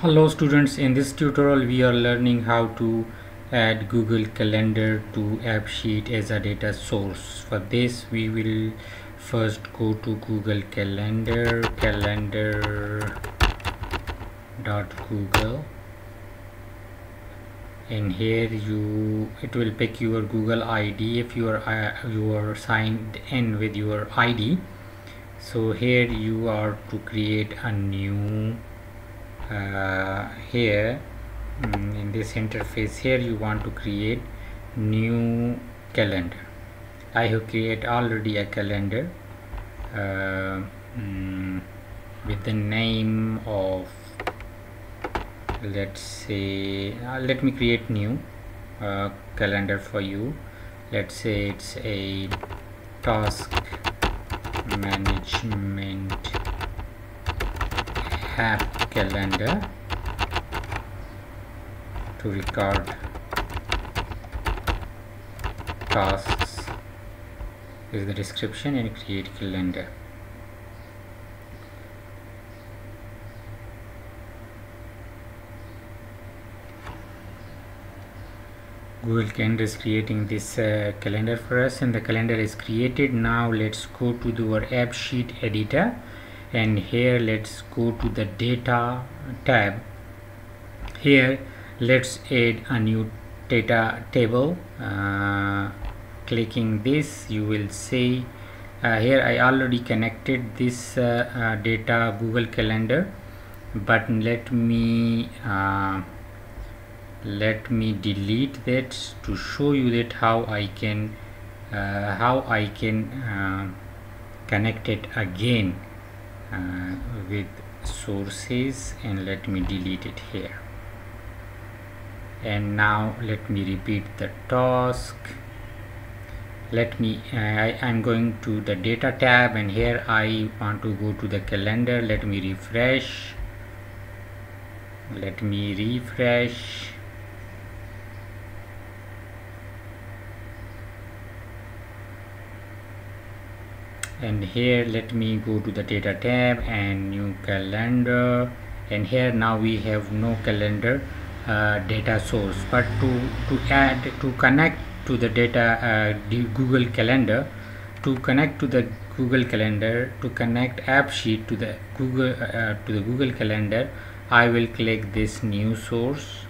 Hello students, in this tutorial we are learning how to add Google Calendar to AppSheet as a data source. For this we will first go to Google Calendar, calendar.google and here you it will pick your Google ID if you are uh, you are signed in with your ID. So here you are to create a new uh, here mm, in this interface here you want to create new calendar. I have created already a calendar uh, mm, with the name of let's say uh, let me create new uh, calendar for you. Let's say it's a task management app calendar to record tasks is the description and create calendar. Google Calendar is creating this uh, calendar for us and the calendar is created. Now let's go to our AppSheet editor and here let's go to the data tab. Here let's add a new data table. Uh, clicking this you will see uh, here I already connected this uh, uh data Google Calendar. But let me uh, let me delete that to show you that how I can uh, how I can connect it again uh, with sources and let me delete it here. And now let me repeat the task. Let me uh, I am going to the data tab and here I want to go to the calendar. Let me refresh. Let me refresh and here let me go to the data tab and new calendar. And here now we have no calendar uh, data source. But to to add to connect to the data uh, google calendar to connect to the google calendar to connect AppSheet to the google uh, to the google calendar i will click this new source.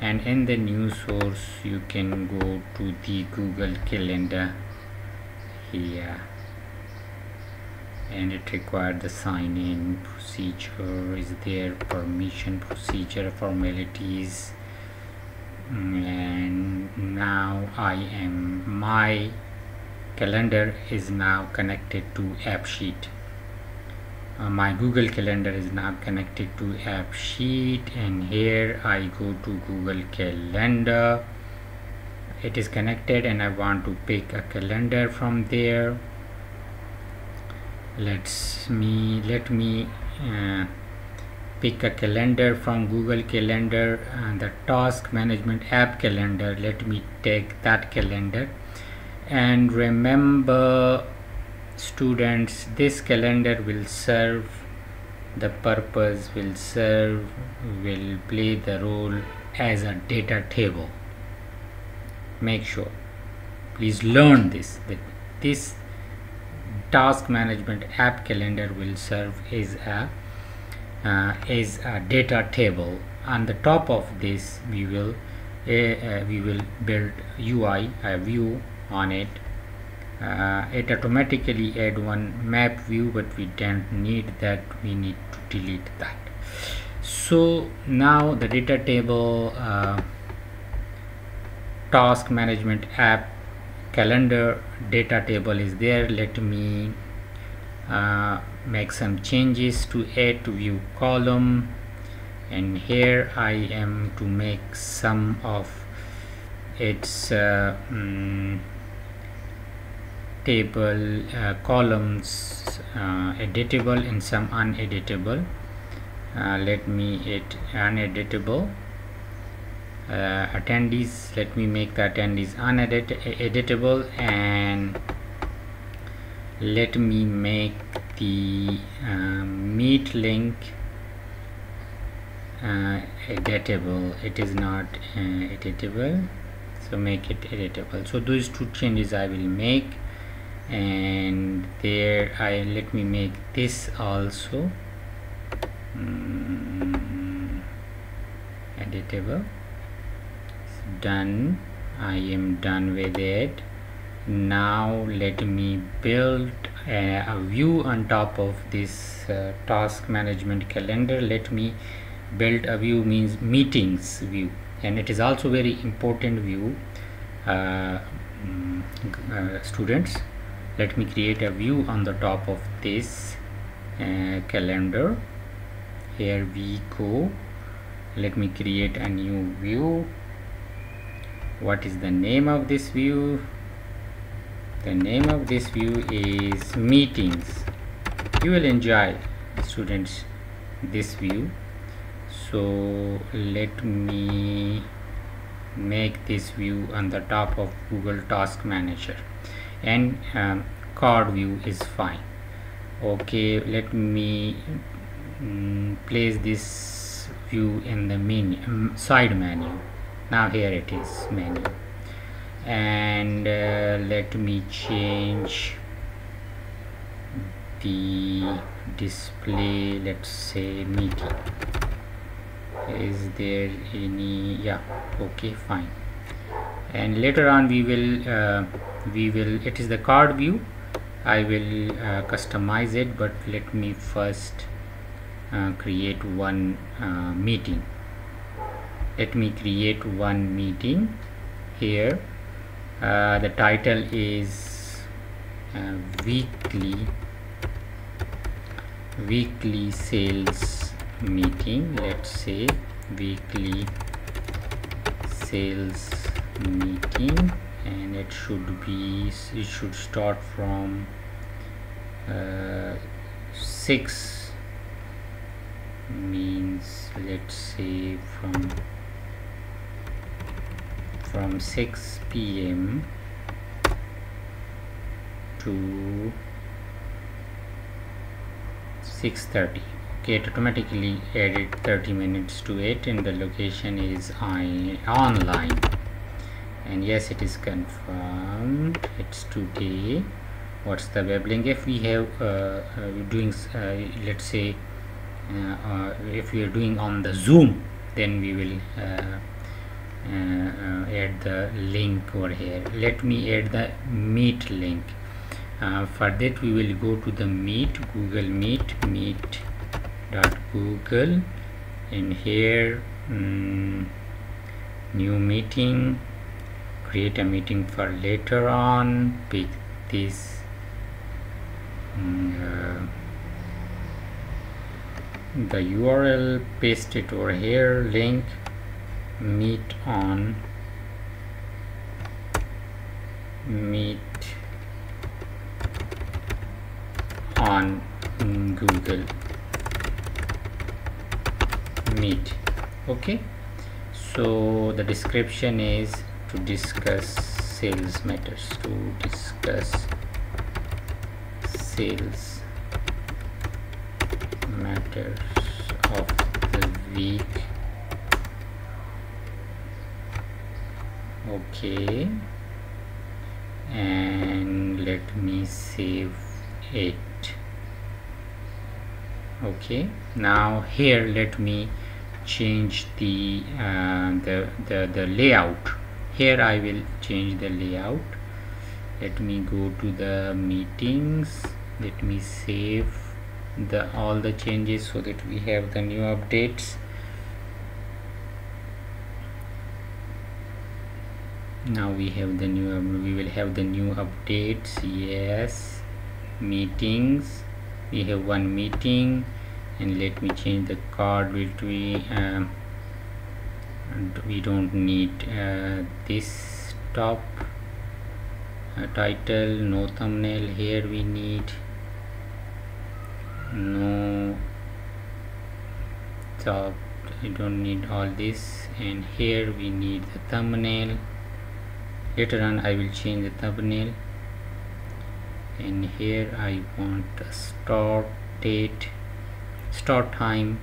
And in the new source you can go to the google calendar here and it required the sign in procedure. Is there permission procedure formalities? And now I am my calendar is now connected to AppSheet uh, my Google Calendar is now connected to AppSheet and here I go to Google Calendar. It is connected and I want to pick a calendar from there let's me let me uh, pick a calendar from Google Calendar and the task management app calendar. Let me take that calendar. And remember students this calendar will serve the purpose will serve will play the role as a data table. Make sure. Please learn this. That this task management app calendar will serve as a uh, as a data table. On the top of this we will uh, we will build UI a view on it. Uh, it automatically add one map view but we don't need that. We need to delete that. So now the data table uh, task management app calendar data table is there. Let me uh, make some changes to add to view column. And here I am to make some of its uh, um, table uh, columns uh, editable and some uneditable. Uh, let me it uneditable uh, attendees let me make the attendees uneditable and let me make the um, meet link uh, editable. It is not uh, editable so make it editable. So those two changes I will make and there I let me make this also. Mm, editable done. I am done with it. Now let me build a, a view on top of this uh, task management calendar. Let me build a view means meetings view. And it is also very important view uh, mm, uh, students. Let me create a view on the top of this uh, calendar. Here we go. Let me create a new view what is the name of this view? The name of this view is meetings. You will enjoy students this view. So let me make this view on the top of Google Task Manager. And um, card view is fine. Okay let me um, place this view in the menu um, side menu now here it is menu. And uh, let me change the display let's say meeting is there any yeah okay fine. And later on we will uh, we will it is the card view. I will uh, customize it but let me first uh, create one uh, meeting let me create one meeting here. Uh, the title is uh, weekly weekly sales meeting. Let's say weekly sales meeting. And it should be it should start from uh, 6 means let's say from from 6 p.m. to 6.30 okay it automatically added 30 minutes to it and the location is online. And yes it is confirmed. It's today. What's the web link? If we have uh, uh, doing uh, let's say uh, uh, if we are doing on the zoom then we will add the link over here. Let me add the meet link. For that we will go to the meet google meet meet dot google and here um, new meeting create a meeting for later on pick this um, uh, the URL paste it over here link meet on meet on Google. Meet. Okay. So the description is to discuss sales matters. To discuss sales matters of the week. Okay and let me save it. Okay now here let me change the uh, the, the the layout. Here I will change the layout. Let me go to the meetings. Let me save the all the changes so that we have the new updates now we have the new we will have the new updates. Yes meetings. We have one meeting and let me change the card which we um, we don't need uh, this top uh, title no thumbnail here we need. No top I don't need all this. And here we need the thumbnail later on I will change the thumbnail. And here I want a start date start time.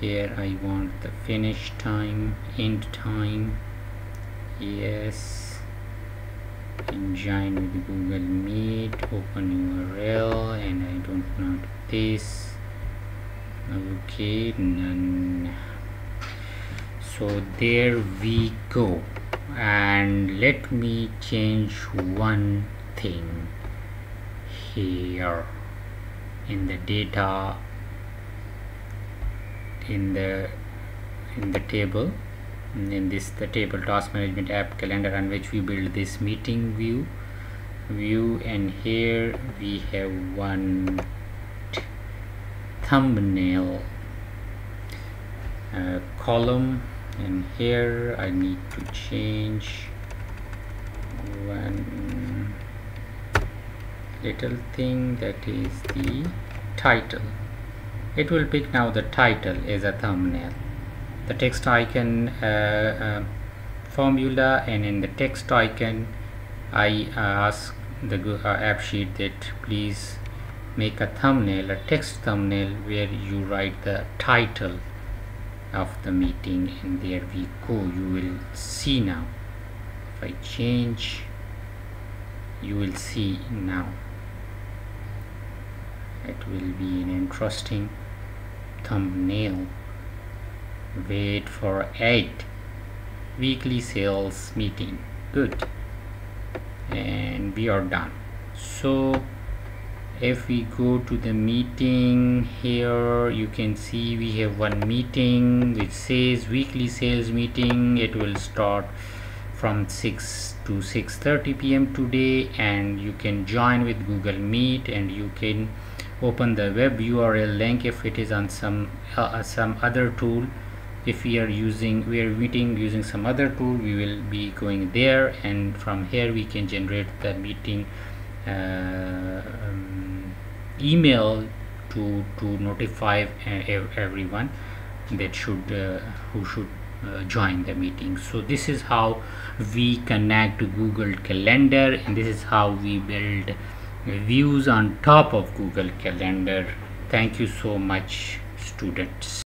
Here I want the finish time end time. Yes. And join with Google Meet open URL and I don't want this. Okay none. So there we go and let me change one thing here in the data in the in the table in this the table task management app calendar on which we build this meeting view view and here we have one thumbnail uh, column and here I need to change one little thing that is the title. It will pick now the title as a thumbnail. The text icon uh, uh, formula and in the text icon I ask the uh, AppSheet that please make a thumbnail a text thumbnail where you write the title of the meeting and there we go. You will see now. If I change you will see now. It will be an interesting thumbnail. Wait for 8 weekly sales meeting. Good. And we are done. So if we go to the meeting here you can see we have one meeting which says weekly sales meeting it will start from 6 to 6:30 p.m. today and you can join with Google Meet and you can open the web URL link if it is on some uh, some other tool if we are using we are meeting using some other tool we will be going there and from here we can generate the meeting uh, um, email to to notify uh, everyone that should uh, who should uh, join the meeting. So this is how we connect google calendar and this is how we build views on top of google calendar. Thank you so much students